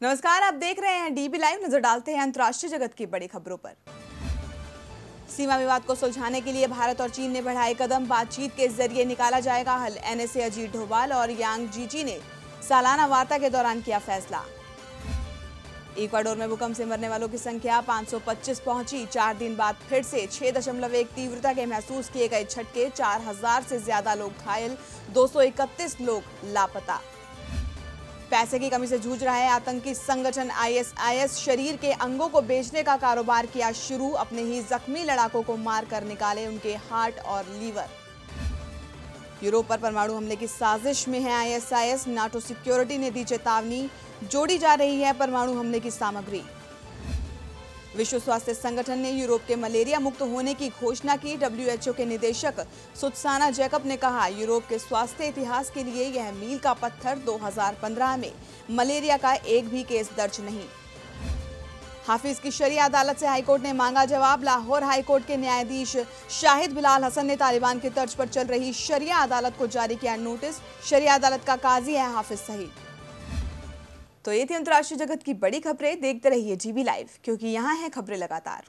नमस्कार, आप देख रहे हैं डीबी लाइव नज़र डालते हैं अंतर्राष्ट्रीय जगत की बड़ी खबरों पर। सीमा विवाद को सुलझाने के लिए भारत और चीन ने बढ़ाए कदम। बातचीत के ज़रिए निकाला जाएगा हल। एनएसए अजीत डोभाल और यांग जीची ने सालाना वार्ता के दौरान किया फैसला। इक्वाडोर में भूकंप से मरने वालों की संख्या 525 पहुँची। चार दिन बाद फिर से 6.1 तीव्रता के महसूस किए गए झटके 4000 से ज़्यादा लोग घायल। 231 लोग लापता। पैसे की कमी से जूझ रहा है। आतंकी संगठन आईएसआईएस शरीर के अंगों को बेचने का कारोबार किया शुरू। अपने ही जख्मी लड़ाकों को मार कर निकाले उनके हार्ट और लीवर। यूरोप पर परमाणु हमले की साजिश में है आईएसआईएस। नाटो सिक्योरिटी ने दी चेतावनी। जोड़ी जा रही है परमाणु हमले की सामग्री। विश्व स्वास्थ्य संगठन ने यूरोप के मलेरिया मुक्त होने की घोषणा की। डब्ल्यूएचओ के निदेशक सुत्साना जैकब ने कहा, यूरोप के स्वास्थ्य इतिहास के लिए यह मील का पत्थर 2015 में मलेरिया का एक भी केस दर्ज नहीं। हाफिज की शरिया अदालत से हाईकोर्ट ने मांगा जवाब। लाहौर हाईकोर्ट के न्यायाधीश शाहिद बिलाल हसन ने तालिबान की तर्ज पर चल रही शरिया अदालत को जारी किया नोटिस। शरिया अदालत का काजी है हाफिज सहीद तो ये थी अंतर्राष्ट्रीय जगत की बड़ी खबरें। देखते रहिए जीबी लाइव क्योंकि यहाँ है खबरें लगातार।